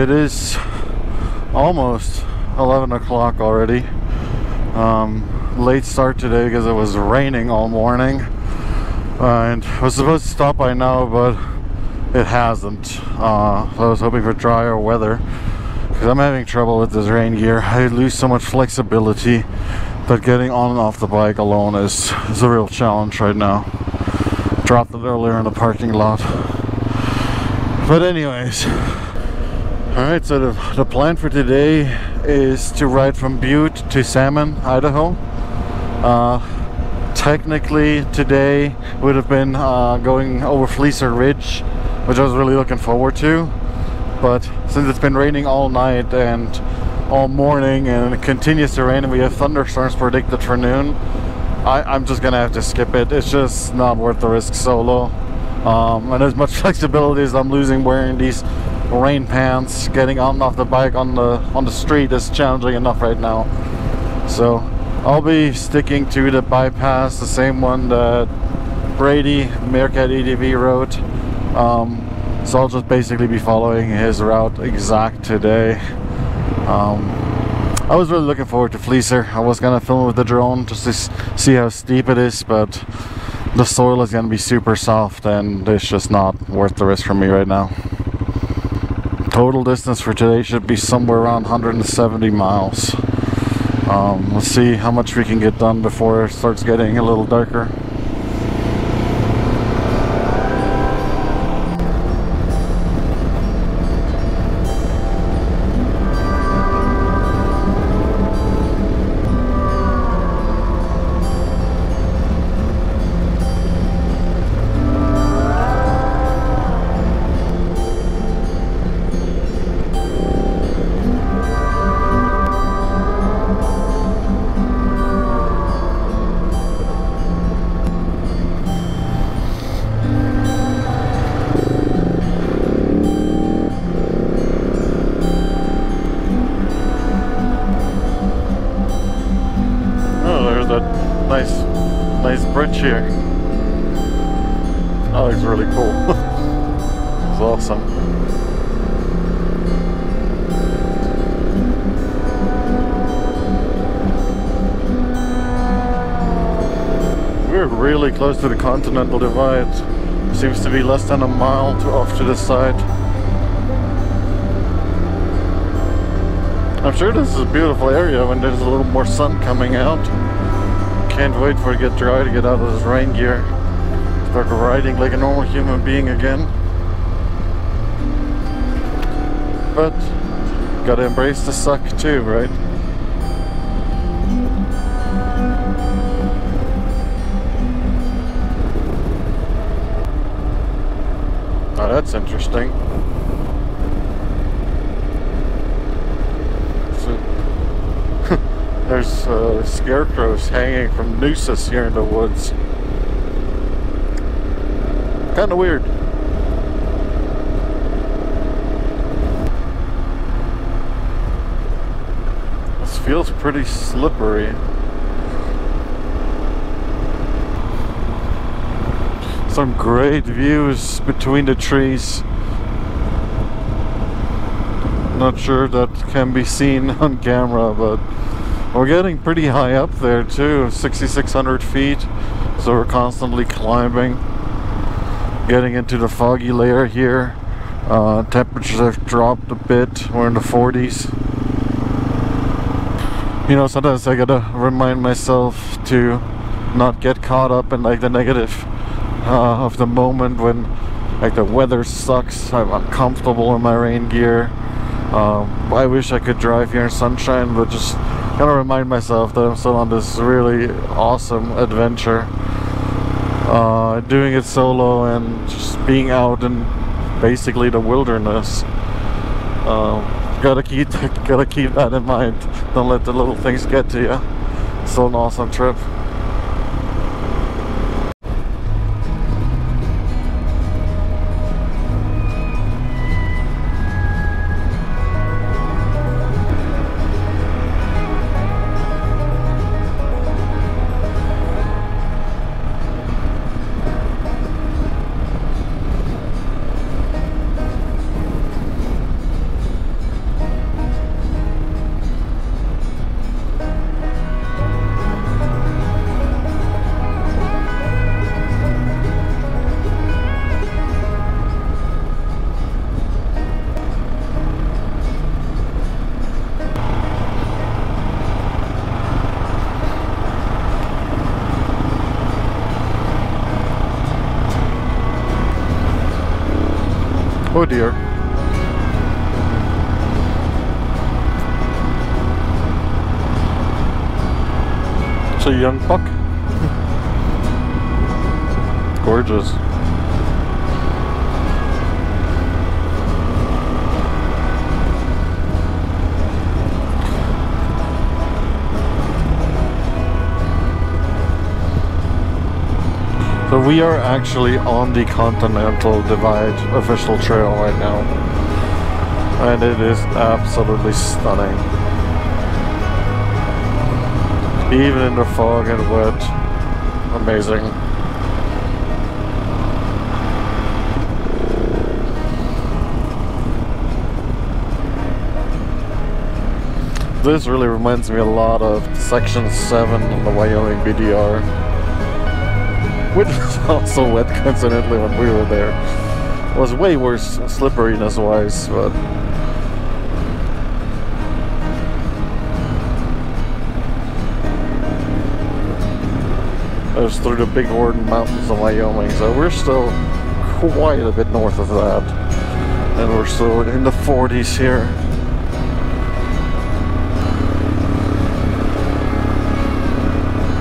It is almost 11 o'clock already. Um, late start today because it was raining all morning. Uh, and was supposed to stop by now, but it hasn't. Uh, I was hoping for drier weather because I'm having trouble with this rain gear. I lose so much flexibility that getting on and off the bike alone is, is a real challenge right now. Dropped it earlier in the parking lot. But anyways, alright, so the, the plan for today is to ride from Butte to Salmon, Idaho. Uh, technically today would have been uh, going over Fleecer Ridge, which I was really looking forward to. But since it's been raining all night and all morning and it continues to rain and we have thunderstorms predicted for noon, I, am just gonna have to skip it. It's just not worth the risk solo. Um, and as much flexibility as I'm losing wearing these rain pants, getting on and off the bike on the on the street is challenging enough right now. So I'll be sticking to the bypass, the same one that Brady Meerkat ATV rode. Um, so I'll just basically be following his route exact today. Um, I was really looking forward to Fleecer. I was gonna film with the drone just to see how steep it is, but the soil is gonna be super soft and it's just not worth the risk for me right now. Total distance for today should be somewhere around 170 miles. Um, let's see how much we can get done before it starts getting a little darker. Oh, that looks really cool. it's awesome. We're really close to the Continental Divide. Seems to be less than a mile to off to the side. I'm sure this is a beautiful area when there's a little more sun coming out. Can't wait for it to get dry to get out of this rain gear. Start riding like a normal human being again. But gotta embrace the suck too, right? Oh, that's interesting. So, There's uh, scarecrows hanging from nooses here in the woods. Kind of weird. This feels pretty slippery. Some great views between the trees. Not sure that can be seen on camera, but we're getting pretty high up there too, 6,600 feet. So we're constantly climbing, getting into the foggy layer here. Uh, temperatures have dropped a bit. We're in the 40s. You know, sometimes I gotta remind myself to not get caught up in like the negative uh, of the moment when like the weather sucks. I'm uncomfortable in my rain gear. Um, I wish I could drive here in sunshine, but just gotta remind myself that I'm still on this really awesome adventure. Uh, doing it solo and just being out in basically the wilderness. Uh, gotta keep gotta keep that in mind. Don't let the little things get to you. Still an awesome trip. We are actually on the Continental Divide official trail right now. And it is absolutely stunning. Even in the fog and wet. Amazing. This really reminds me a lot of Section 7 on the Wyoming BDR which was also wet coincidentally when we were there. It was way worse slipperiness wise, but it was through the Big Horn Mountains of Wyoming, so we're still quite a bit north of that. And we're still in the 40s here.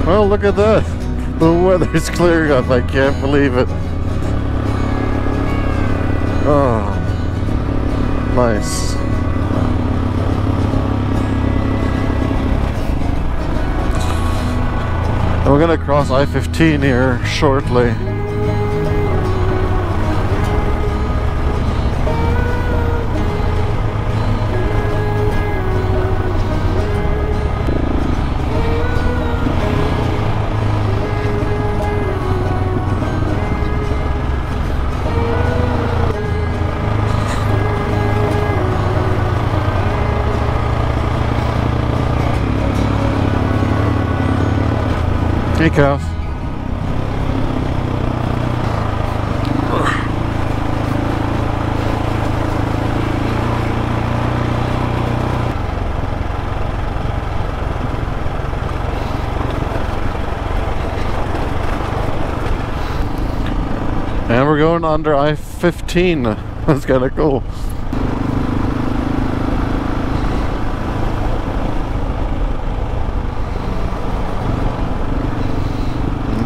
Well, look at that. The weather's clearing up. I can't believe it. Oh, nice. And we're gonna cross I-15 here shortly. Under I-15. That's kind of cool.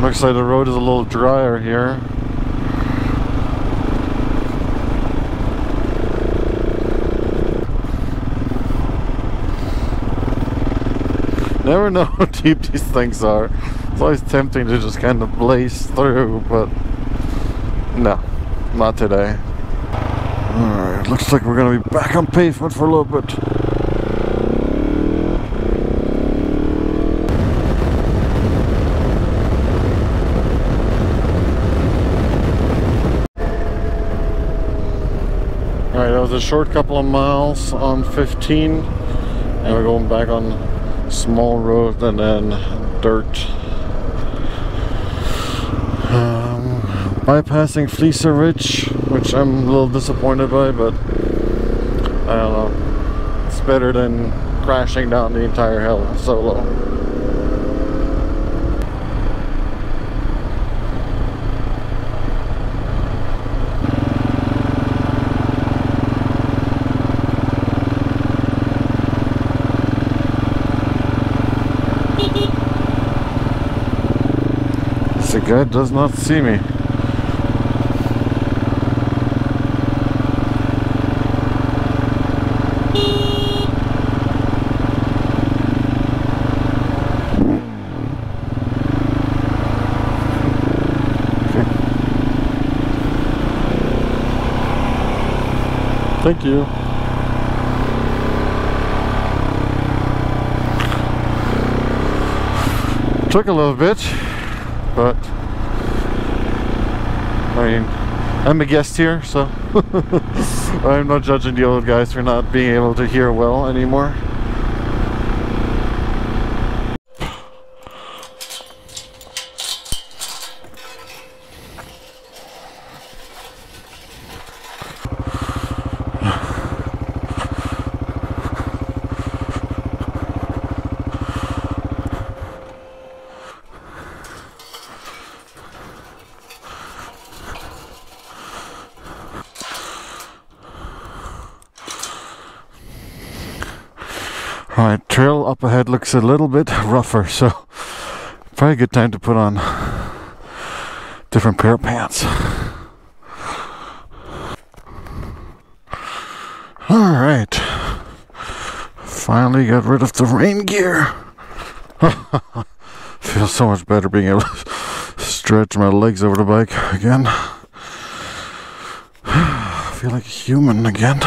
Looks like the road is a little drier here. Never know how deep these things are. It's always tempting to just kind of blaze through, but no, not today. Alright, looks like we're gonna be back on pavement for a little bit. Alright, that was a short couple of miles on 15 and we're going back on small road and then dirt um, bypassing Fleecer Ridge which I'm a little disappointed by but I don't know it's better than crashing down the entire hill solo The guy does not see me. You. Took a little bit, but I mean, I'm a guest here, so I'm not judging the old guys for not being able to hear well anymore. Looks a little bit rougher, so probably a good time to put on different pair of pants. Alright. Finally got rid of the rain gear. Feels so much better being able to stretch my legs over the bike again. feel like a human again.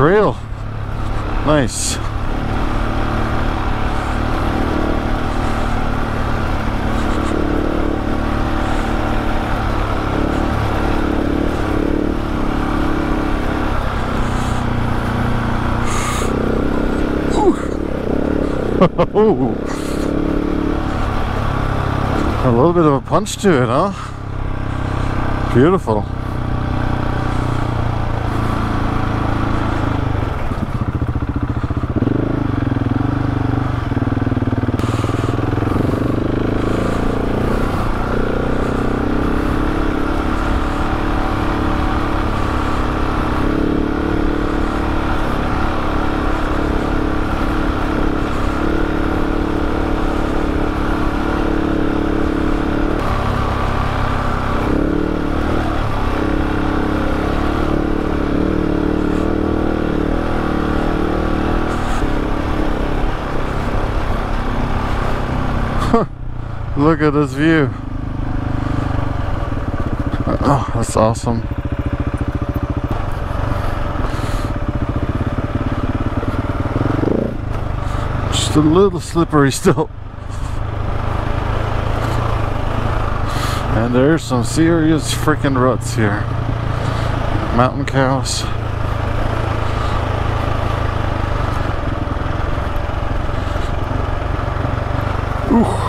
Trail. Nice. a little bit of a punch to it, huh? Beautiful. Look at this view. Oh, that's awesome. Just a little slippery still. And there's some serious freaking ruts here. Mountain cows. Ooh.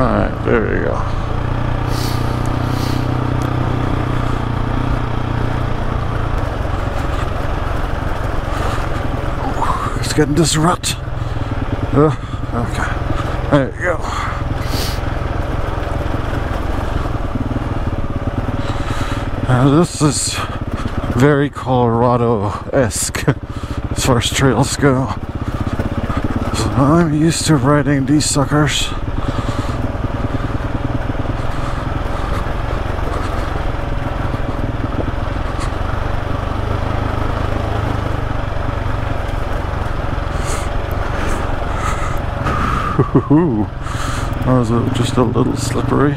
Alright, there we go. Let's this rut. Uh, okay. There you go. Now this is very Colorado-esque as far as trails go. So I'm used to riding these suckers. That was a, just a little slippery.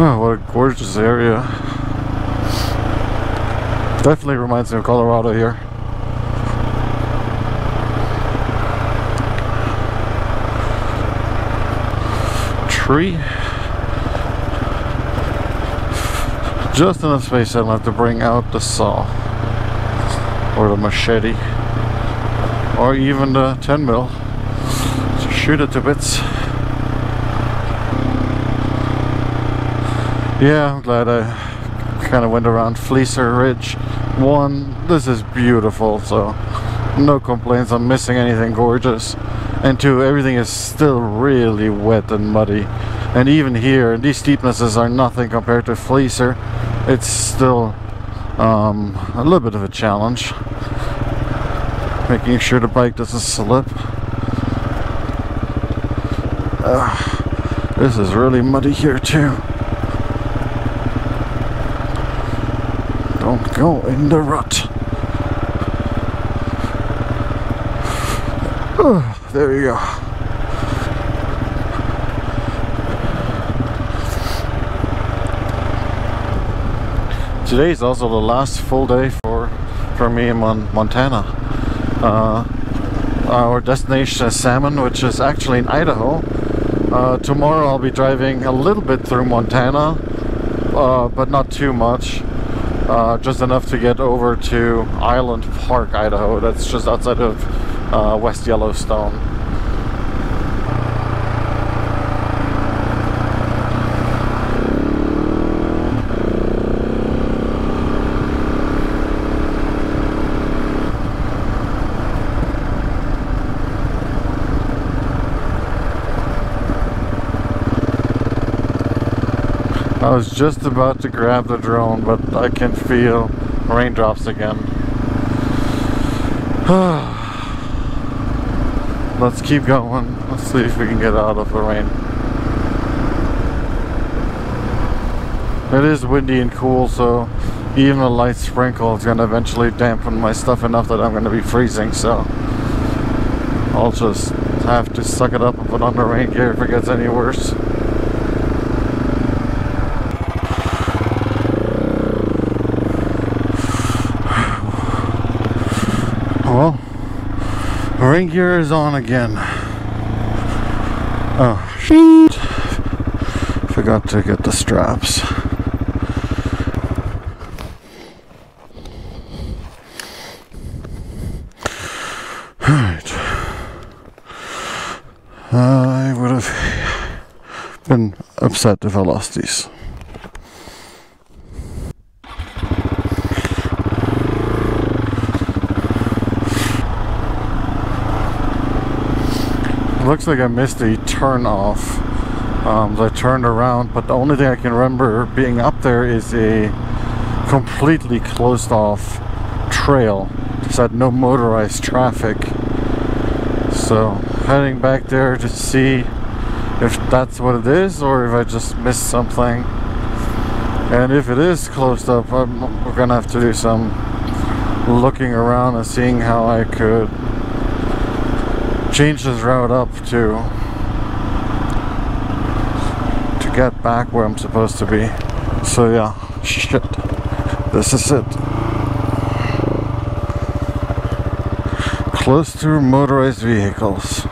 Oh, what a gorgeous area. Definitely reminds me of Colorado here. Tree. Just enough space I don't have to bring out the saw or the machete or even the 10 mil to shoot it to bits. Yeah, I'm glad I kind of went around Fleecer Ridge. One, this is beautiful, so no complaints. I'm missing anything gorgeous. And two, everything is still really wet and muddy. And even here, these steepnesses are nothing compared to Fleecer it's still um, a little bit of a challenge. Making sure the bike doesn't slip. Uh, this is really muddy here too. Don't go in the rut. Uh, there you go Today is also the last full day for for me in Mon Montana. Uh, our destination is Salmon, which is actually in Idaho. Uh, tomorrow I'll be driving a little bit through Montana, uh, but not too much. Uh, just enough to get over to Island Park, Idaho. That's just outside of uh, West Yellowstone. Was just about to grab the drone, but I can feel raindrops again. Let's keep going. Let's see if we can get out of the rain. It is windy and cool, so even a light sprinkle is going to eventually dampen my stuff enough that I'm going to be freezing, so I'll just have to suck it up and put on the rain gear if it gets any worse. Well, rain gear is on again. Oh, shit. Forgot to get the straps. Alright. I would have been upset if I lost these. Looks like I missed a turn off. Um, I turned around, but the only thing I can remember being up there is a completely closed off trail. Just had no motorized traffic. So heading back there to see if that's what it is or if I just missed something. And if it is closed up, I'm, we're gonna have to do some looking around and seeing how I could change this route up to to get back where I'm supposed to be. So yeah, shit. This is it. Close to motorized vehicles.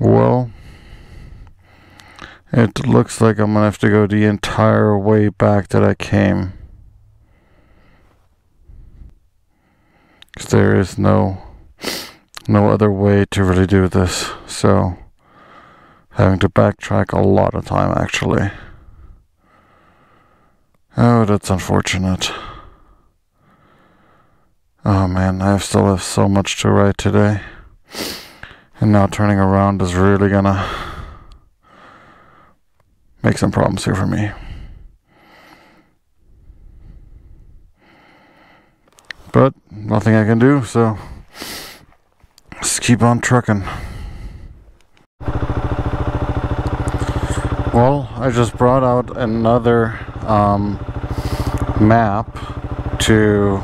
Well, it looks like I'm gonna have to go the entire way back that I came. Cause there is no no other way to really do this. So having to backtrack a lot of time actually. Oh, that's unfortunate. Oh man, I still have so much to write today. And now turning around is really gonna make some problems here for me. But nothing I can do, so just keep on trucking. Well, I just brought out another um, map to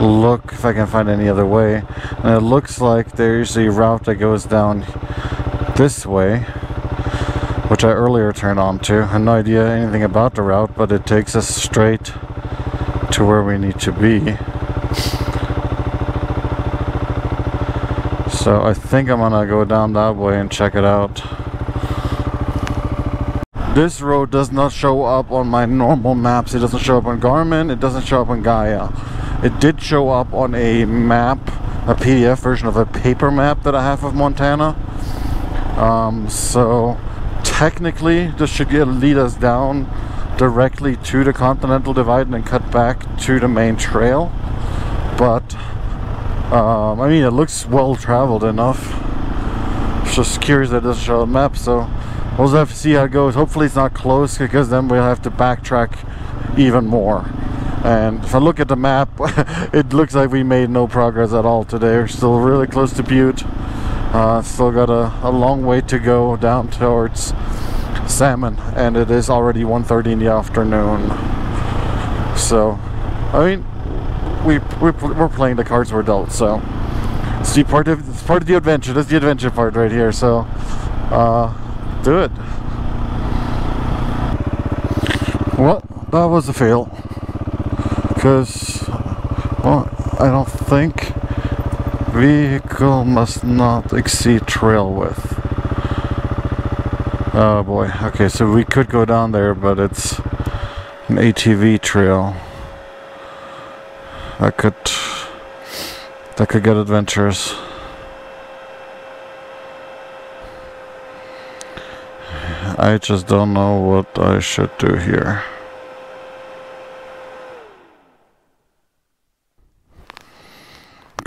look if I can find any other way. And it looks like there's a route that goes down this way, which I earlier turned on to. I have no idea anything about the route, but it takes us straight to where we need to be. So I think I'm gonna go down that way and check it out. This road does not show up on my normal maps. It doesn't show up on Garmin. It doesn't show up on Gaia. It did show up on a map, a PDF version of a paper map that I have of Montana. Um, so technically, this should lead us down directly to the Continental Divide and then cut back to the main trail. But um, I mean, it looks well traveled enough. Just curious that it doesn't show a map, so we'll have to see how it goes. Hopefully, it's not close because then we'll have to backtrack even more. And if I look at the map, it looks like we made no progress at all today. We're still really close to Butte. Uh, still got a, a long way to go down towards Salmon, and it is already 1.30 in the afternoon. So, I mean, we, we we're playing the cards we're dealt. So, it's the part of it's part of the adventure. That's the adventure part right here. So, uh, do it. Well, that was a fail. Because, well, I don't think vehicle must not exceed trail width. Oh boy. Okay, so we could go down there, but it's an ATV trail. That could that could get adventurous. I just don't know what I should do here.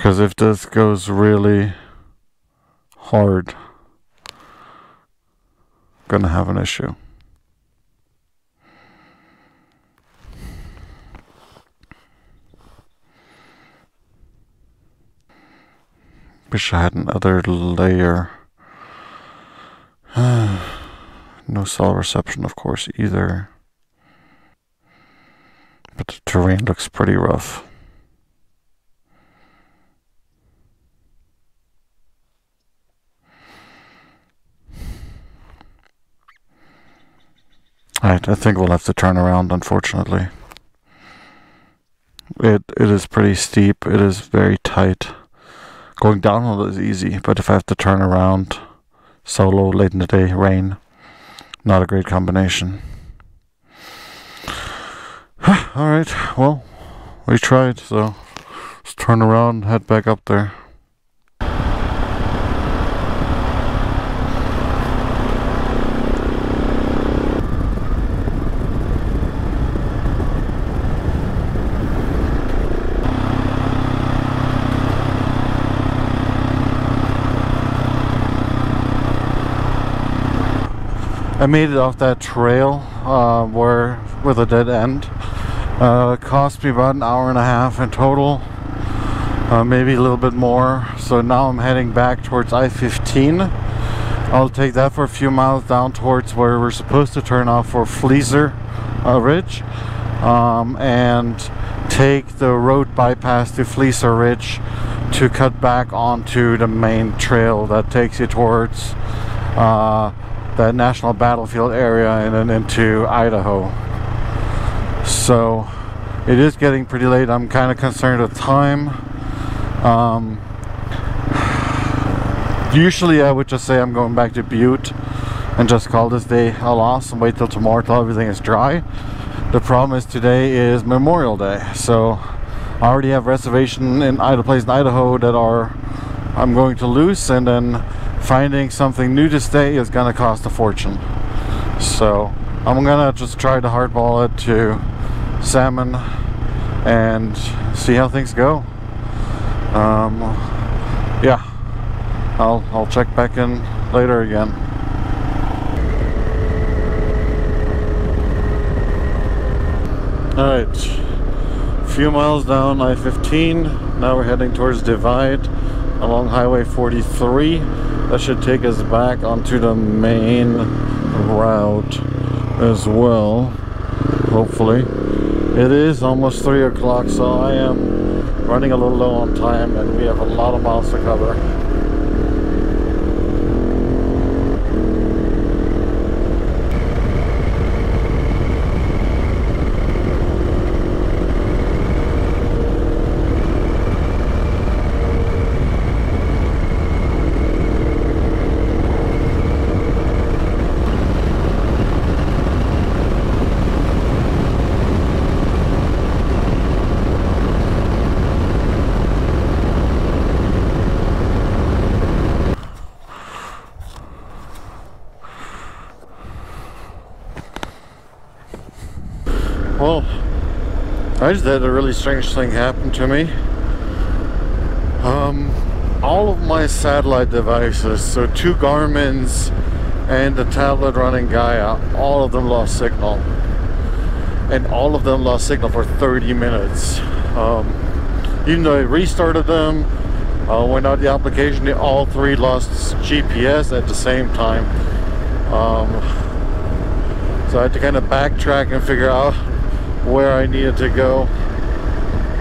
Because if this goes really hard, gonna have an issue. Wish I had another layer. no cell reception, of course, either. But the terrain looks pretty rough. Right, I think we'll have to turn around, unfortunately. It It is pretty steep, it is very tight. Going downhill is easy, but if I have to turn around solo late in the day, rain, not a great combination. Alright, well, we tried, so let's turn around head back up there. I made it off that trail uh, where with a dead end. Uh, cost me about an hour and a half in total, uh, maybe a little bit more. So now I'm heading back towards I-15. I'll take that for a few miles down towards where we're supposed to turn off for Fleecer uh, Ridge um, and take the road bypass to Fleecer Ridge to cut back onto the main trail that takes you towards uh, the National Battlefield area and then into Idaho. So it is getting pretty late. I'm kind of concerned with time. Um, usually I would just say I'm going back to Butte and just call this day a loss and wait till tomorrow till everything is dry. The problem is today is Memorial Day. So I already have reservation in Idaho place in Idaho that are I'm going to lose and then finding something new to stay is gonna cost a fortune. So I'm gonna just try to hardball it to Salmon and see how things go. Um, yeah, I'll, I'll check back in later again. Alright, a few miles down I-15, now we're heading towards Divide along Highway 43 that should take us back onto the main route as well hopefully. It is almost three o'clock so I am running a little low on time and we have a lot of miles to cover Well, I just had a really strange thing happen to me. Um, all of my satellite devices, so two Garmin's and the tablet running Gaia, all of them lost signal. And all of them lost signal for 30 minutes. Um, even though I restarted them, uh, went out the application, all three lost GPS at the same time. Um, so I had to kind of backtrack and figure out where I needed to go.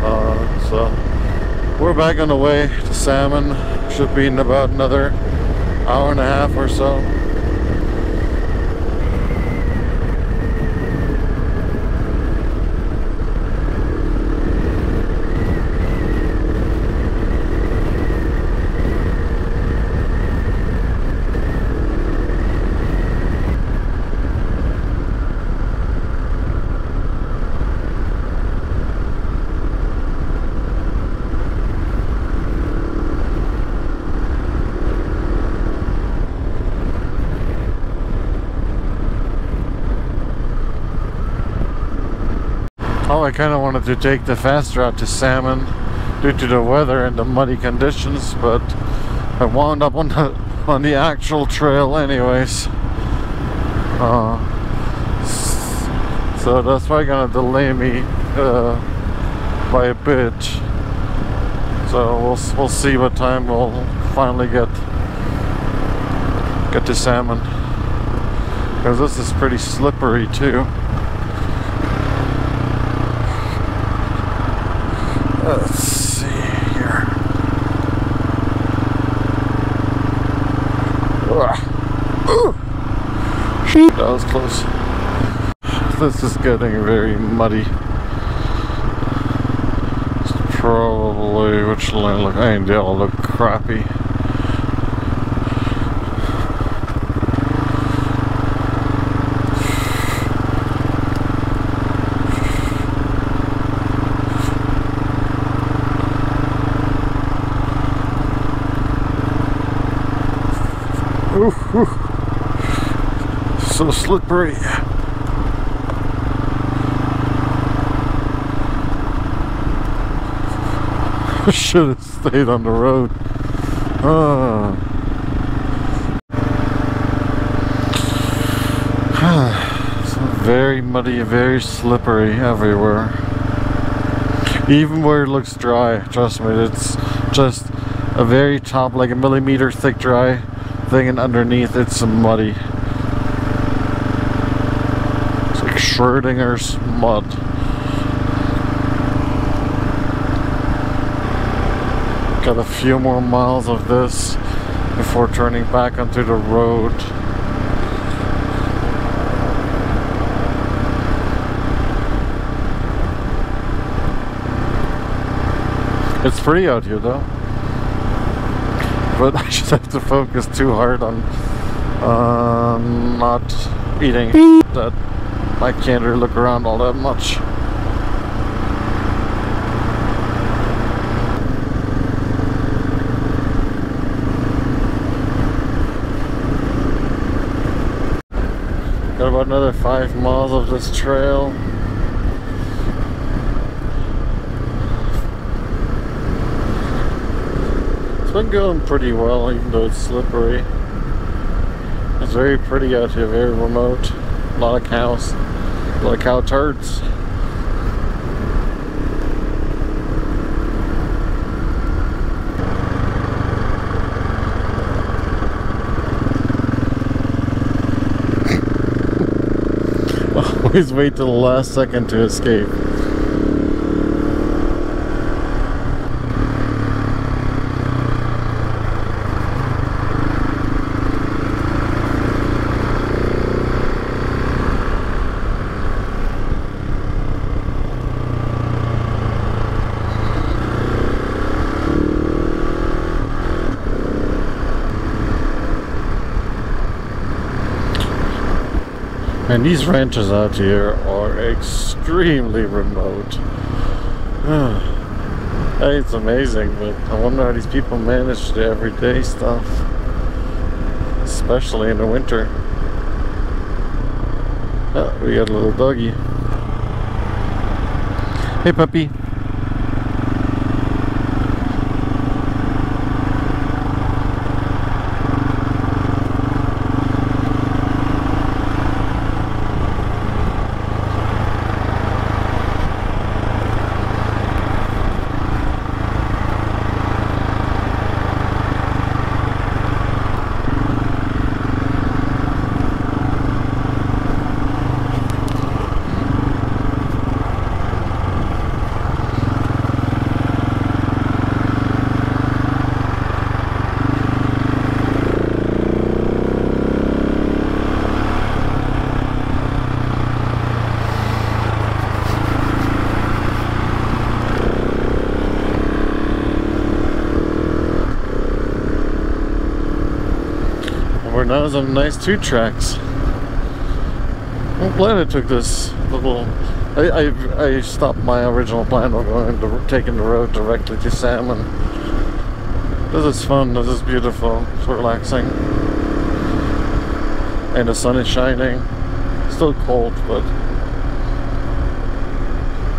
Uh, so we're back on the way to Salmon. Should be in about another hour and a half or so. I kind of wanted to take the fast route to Salmon due to the weather and the muddy conditions, but I wound up on the on the actual trail anyways. Uh, so that's probably gonna delay me uh, by a bit. So we'll we'll see what time we'll finally get get to Salmon because this is pretty slippery too. Let's see here. That was close. This is getting very muddy. It's probably which line look I mean they all look crappy. Ooh, ooh. So slippery. Should have stayed on the road. Oh. it's very muddy, very slippery everywhere. Even where it looks dry, trust me, it's just a very top, like a millimeter thick dry thing, and underneath it's muddy. It's like Schrodinger's mud. Got a few more miles of this before turning back onto the road. It's pretty out here though. But I just have to focus too hard on uh, not eating that I can't really look around all that much. Got about another five miles of this trail. It's been going pretty well, even though it's slippery. It's very pretty out here, very remote. A lot of cows, a how cow turds. Always wait till the last second to escape. And these ranches out here are extremely remote. it's amazing, but I wonder how these people manage the everyday stuff. Especially in the winter. Oh, we got a little doggy. Hey puppy. We're now on nice two tracks. I'm glad I took this little. I, I, I stopped my original plan of going to, taking the road directly to Salmon. This is fun. This is beautiful. It's relaxing, and the sun is shining. Still cold, but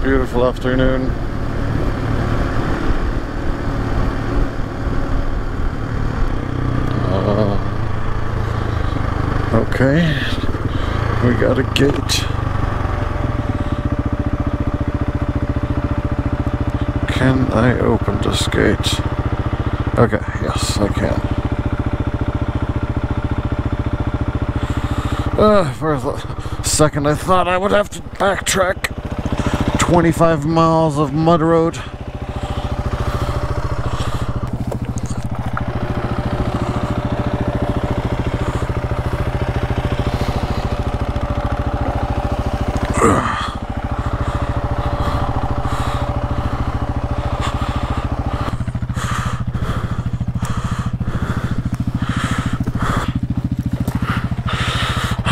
beautiful afternoon. Okay, we got a gate. Can I open this gate? Okay, yes, I can. Uh, for a second, I thought I would have to backtrack 25 miles of mud road.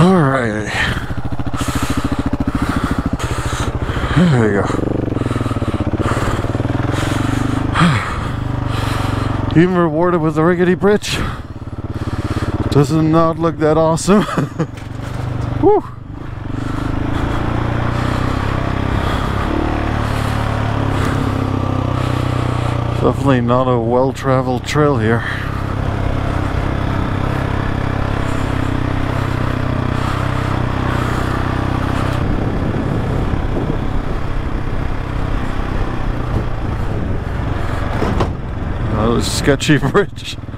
Alrighty. There you go. Even rewarded with a rickety bridge. Does not look that awesome? Whew. Definitely not a well-traveled trail here. Another sketchy bridge.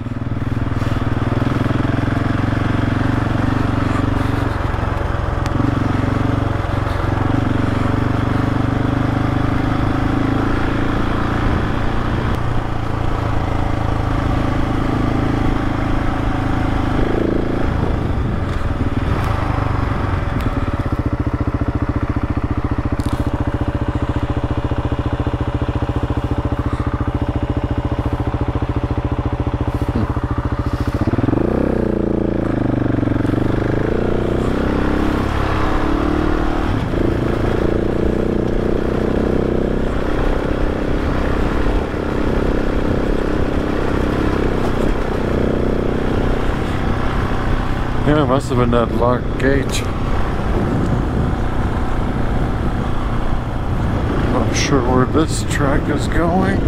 It must have been that locked gate. Not sure where this track is going.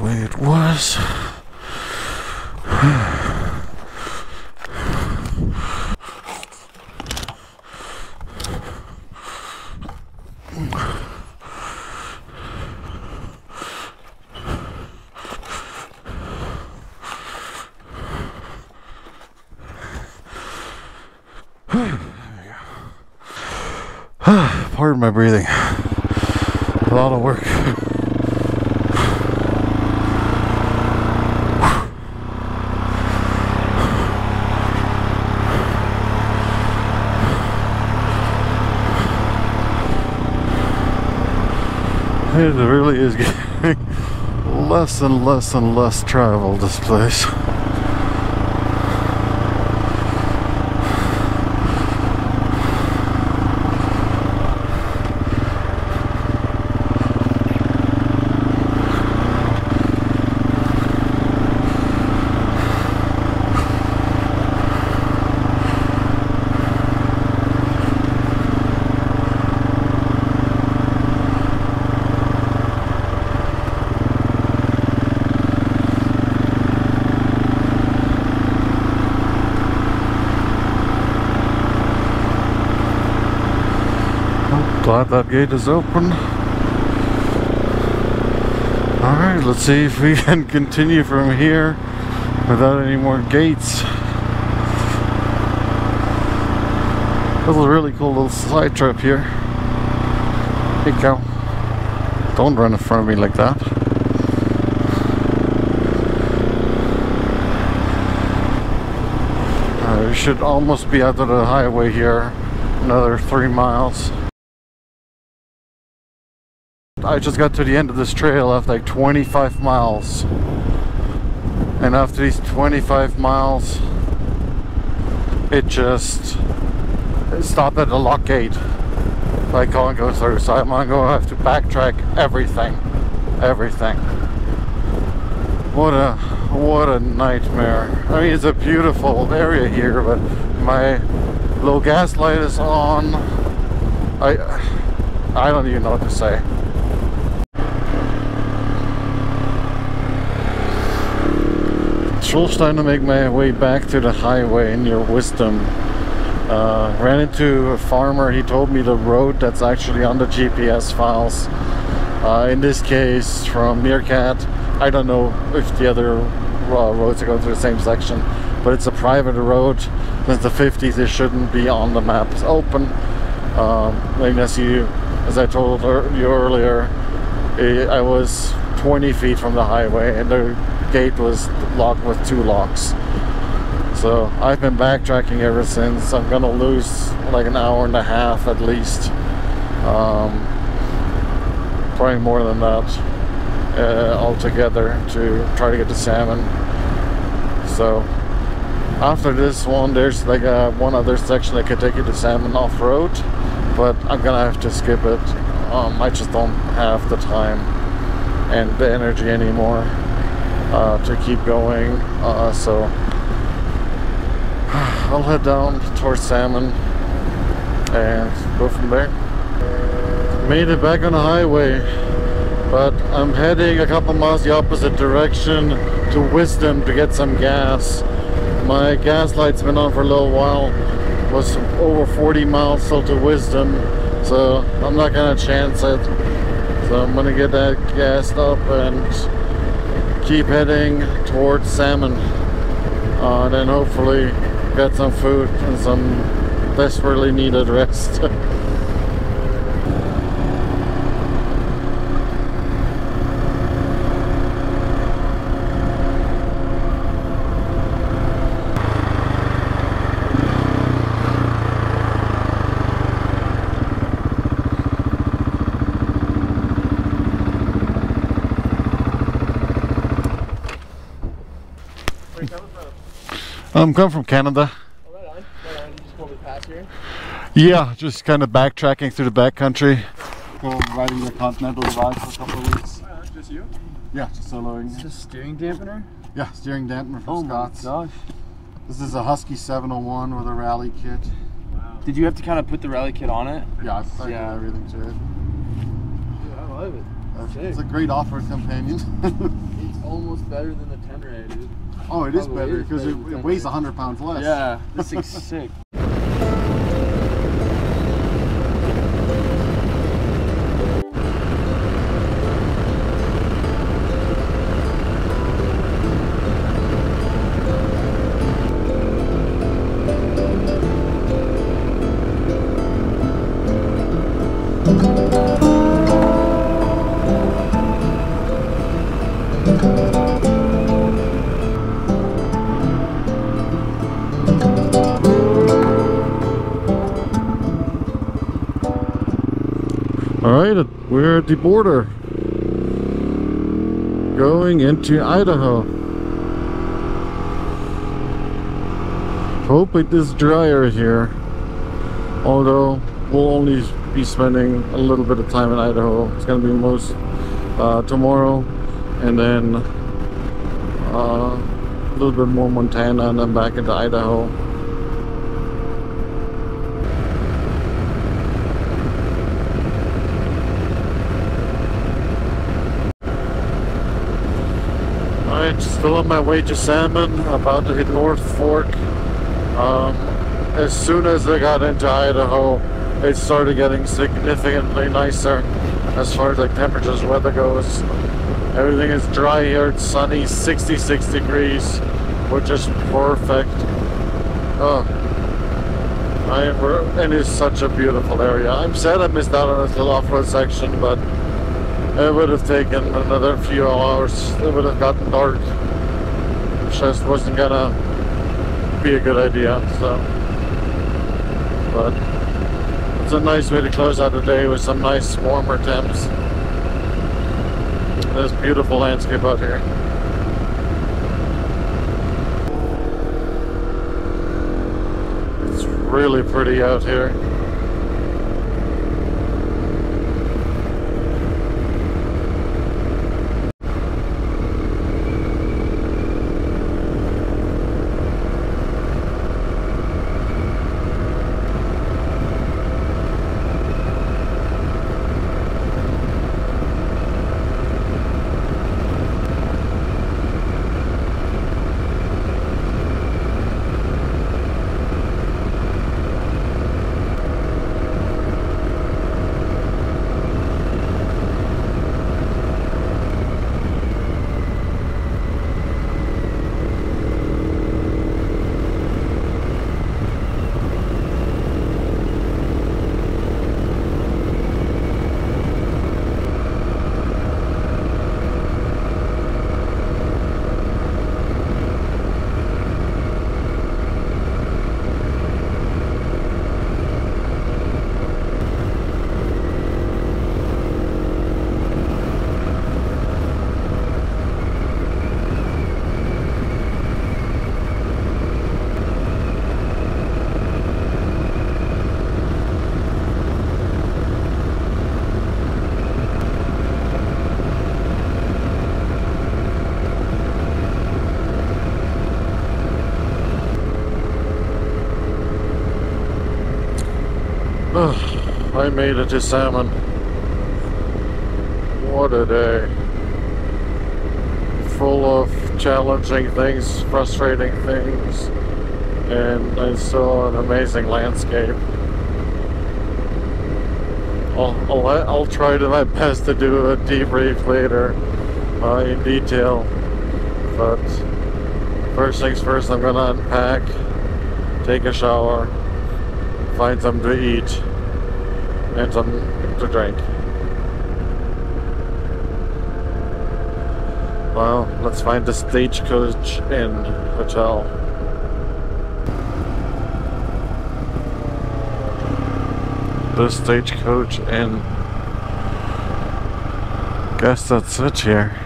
way it was. Pardon my breathing. A lot of work. It really is getting less and less and less travel, this place. Glad that gate is open. Alright, let's see if we can continue from here without any more gates. This is a really cool little side trip here. Hey cow. Don't run in front of me like that. Uh, we should almost be out of the highway here. Another three miles. I just got to the end of this trail after like 25 miles. And after these 25 miles, it just it stopped at the lock gate. I can't go through, so I'm gonna go have to backtrack everything. Everything. What a what a nightmare. I mean it's a beautiful area here, but my low gas light is on. I I don't even know what to say. Still trying to make my way back to the highway in your Wisdom. Uh, ran into a farmer, he told me the road that's actually on the GPS files. Uh, in this case, from Meerkat, I don't know if the other uh, roads are going through the same section, but it's a private road. Since the 50s, it shouldn't be on the map. It's open. Um, and as you, as I told you earlier, eh, I was 20 feet from the highway, and the gate was locked with two locks. So I've been backtracking ever since. I'm gonna lose like an hour and a half at least. Um, probably more than that uh, altogether to try to get the Salmon. So after this one, there's like a, one other section that could take you to Salmon off road, but I'm gonna have to skip it. Um, I just don't have the time and the energy anymore uh, to keep going. Uh, so I'll head down towards Salmon and go from there. Made it back on the highway, but I'm heading a couple miles the opposite direction to Wisdom to get some gas. My gas light's been on for a little while. Was over 40 miles still to Wisdom, so I'm not gonna chance it. So I'm gonna get that gassed up and keep heading towards Salmon. Uh, and then hopefully get some food and some desperately needed rest. I'm coming from Canada. Oh, right on. Right on. You just want me to pass here? Yeah, just kind of backtracking through the backcountry. Well, riding the Continental Divide for a couple of weeks. Right on. Just you? Yeah, just soloing. Is this steering dampener? Yeah, steering dampener from Oh Scott's. my gosh. This is a Husky 701 with a rally kit. Wow. Did you have to kind of put the rally kit on it? Yeah, I Yeah. everything to it. Dude, I love it. Uh, It's a great off-road companion. It's almost better than the Ténéré, dude. Oh, it is better because better it, it weighs 100 pounds less. Yeah, this thing's sick. We're at the border. Going into Idaho. Hope it is drier here. Although we'll only be spending a little bit of time in Idaho. It's gonna be most uh, tomorrow and then uh, a little bit more Montana and then back into Idaho. Alright, still on my way to Salmon, about to hit North Fork. Um, as soon as I got into Idaho, it started getting significantly nicer as far as like temperatures, weather goes. Everything is dry here, it's sunny, 66 degrees, which is perfect. Oh, I am, and it's such a beautiful area. I'm sad I missed out on this little off-road section, but it would have taken another few hours. It would have gotten dark. Just wasn't gonna be a good idea. So, but it's a nice way to close out the day with some nice warmer temps. This beautiful landscape out here. It's really pretty out here. Ugh, I made it to Salmon. What a day. Full of challenging things, frustrating things, and I saw an amazing landscape. I'll, I'll, I'll try to my best to do a debrief later uh, in detail, but first things first, I'm gonna unpack, take a shower, find something to eat and something to drink. Well, let's find the Stagecoach Inn Hotel. The Stagecoach Inn. Guess that's it here.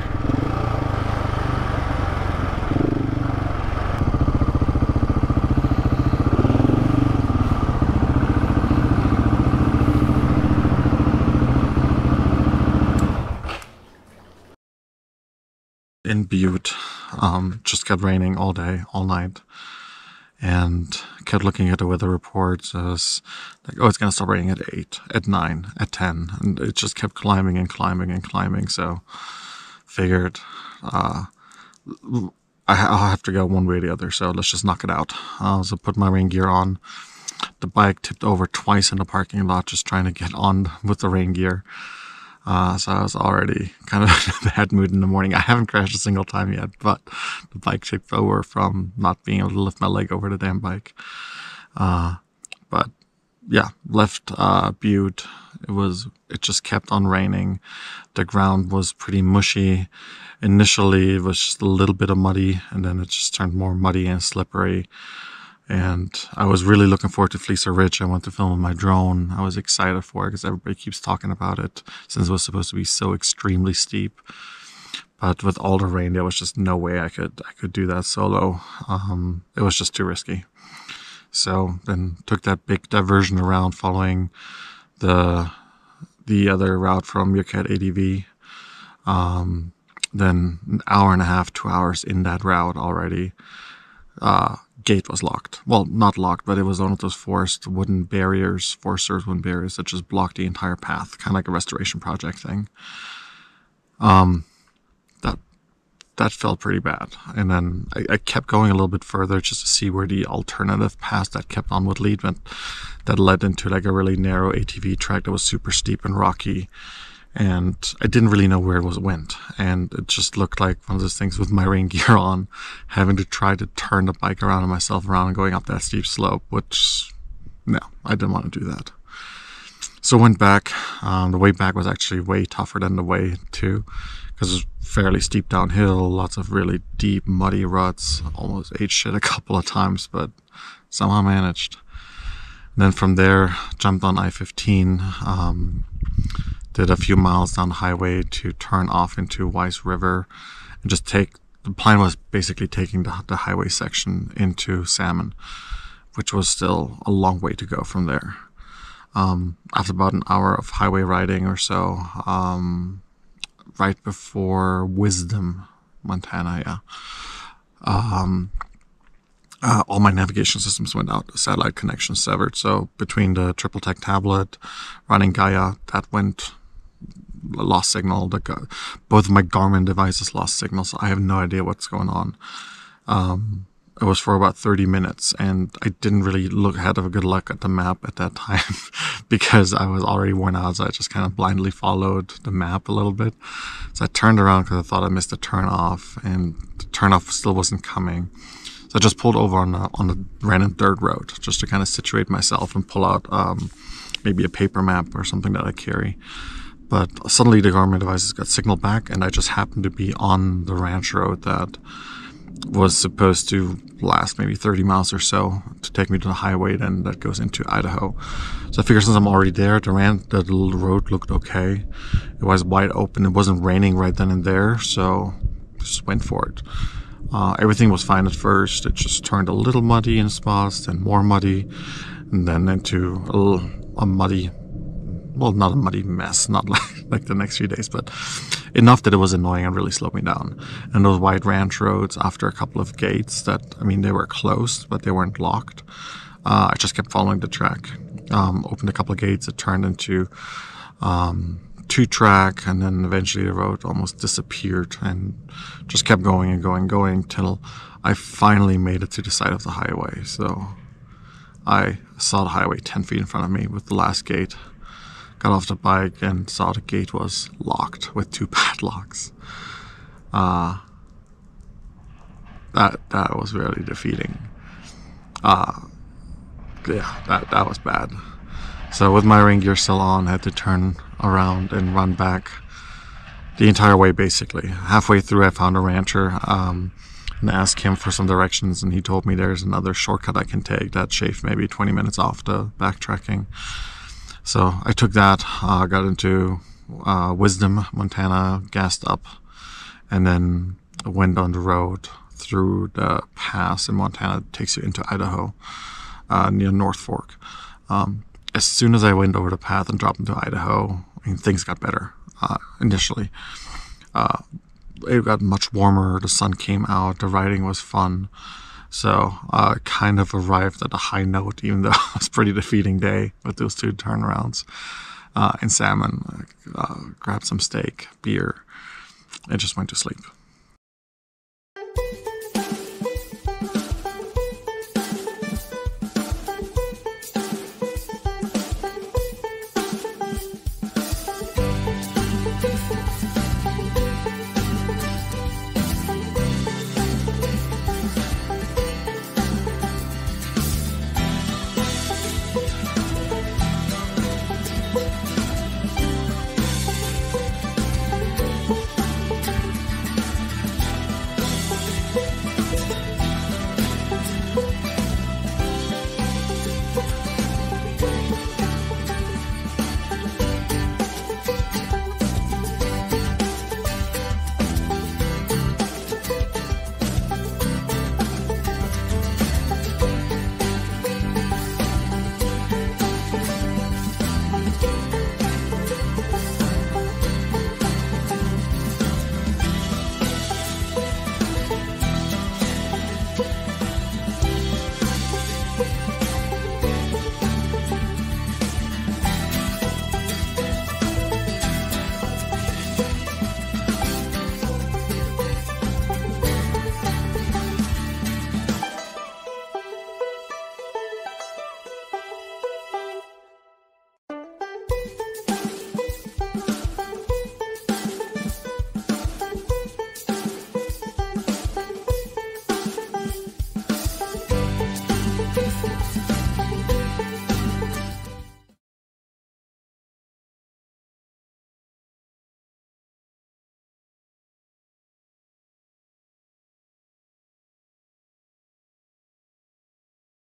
Butte. Um, just kept raining all day, all night, and kept looking at the weather reports as like, oh, it's gonna stop raining at eight, at nine, at ten, and it just kept climbing and climbing and climbing. So, figured, uh, I, will have to go one way or the other. So let's just knock it out. Uh, so put my rain gear on. The bike tipped over twice in the parking lot, just trying to get on with the rain gear. Uh, so I was already kind of in a bad mood in the morning. I haven't crashed a single time yet, but the bike tipped over from not being able to lift my leg over the damn bike. Uh, but yeah, left uh, Butte. It was it just kept on raining. The ground was pretty mushy. Initially, it was just a little bit of muddy, and then it just turned more muddy and slippery. And I was really looking forward to Fleecer Ridge. I went to film with my drone. I was excited for it because everybody keeps talking about it since it was supposed to be so extremely steep. But with all the rain, there was just no way I could I could do that solo. Um, it was just too risky. So then took that big diversion around, following the the other route from Muircat ADV. Um, then an hour and a half, two hours in that route already. Uh, gate was locked. Well, not locked, but it was one of those forced wooden barriers, forced wooden barriers that just blocked the entire path, kind of like a restoration project thing. Um, that that felt pretty bad. And then I, I, kept going a little bit further just to see where the alternative path that kept on would lead, but that led into like a really narrow ATV track that was super steep and rocky and I didn't really know where it was went. And it just looked like one of those things with my rain gear on, having to try to turn the bike around and myself around and going up that steep slope, which no, I didn't want to do that. So went back. Um, the way back was actually way tougher than the way to, because it's fairly steep downhill, lots of really deep, muddy ruts. Almost ate shit a couple of times, but somehow managed. And then from there, jumped on I-15, um, did a few miles down the highway to turn off into Wise River, and just take. The plan was basically taking the, the highway section into Salmon, which was still a long way to go from there. Um, after about an hour of highway riding or so, um, right before Wisdom, Montana, yeah. Um, uh, all my navigation systems went out, satellite connection severed. So between the Tripltek tablet, running Gaia, that went lost signal. The, both of my Garmin devices lost signal, so I have no idea what's going on. Um, it was for about 30 minutes and I didn't really look had a good look at the map at that time because I was already worn out. So I just kind of blindly followed the map a little bit. So I turned around because I thought I missed a turn off and the turn off still wasn't coming. So I just pulled over on a, on a random dirt road just to kind of situate myself and pull out, um, maybe a paper map or something that I carry. But suddenly the Garmin devices got signal back and I just happened to be on the ranch road that was supposed to last maybe 30 miles or so to take me to the highway then that goes into Idaho. So I figured since I'm already there, the, ran, the little road looked okay. It was wide open. It wasn't raining right then and there, so just went for it. Uh, everything was fine at first. It just turned a little muddy in spots, then more muddy, and then into a, a muddy, well, not a muddy mess, not like, like the next few days, but enough that it was annoying and really slowed me down. And those wide ranch roads, after a couple of gates that, I mean, they were closed, but they weren't locked. Uh, I just kept following the track. Um, opened a couple of gates, it turned into um, two track, and then eventually the road almost disappeared and just kept going and going and going till I finally made it to the side of the highway. So I saw the highway 10 feet in front of me with the last gate got off the bike and saw the gate was locked with two padlocks. Uh, that that was really defeating. Uh, yeah, that that was bad. So with my ring gear still on, I had to turn around and run back the entire way basically. Halfway through, I found a rancher um, and asked him for some directions, and he told me there's another shortcut I can take that shaved maybe 20 minutes off the backtracking. So I took that, uh, got into uh, Wisdom, Montana, gassed up, and then went on the road through the pass in Montana that takes you into Idaho uh, near North Fork. Um, as soon as I went over the path and dropped into Idaho, I mean, things got better uh, initially. Uh, it got much warmer, the sun came out, the riding was fun. So uh, kind of arrived at a high note, even though it was pretty defeating day with those two turnarounds. Uh, and Salmon, uh, grabbed some steak, beer, and just went to sleep.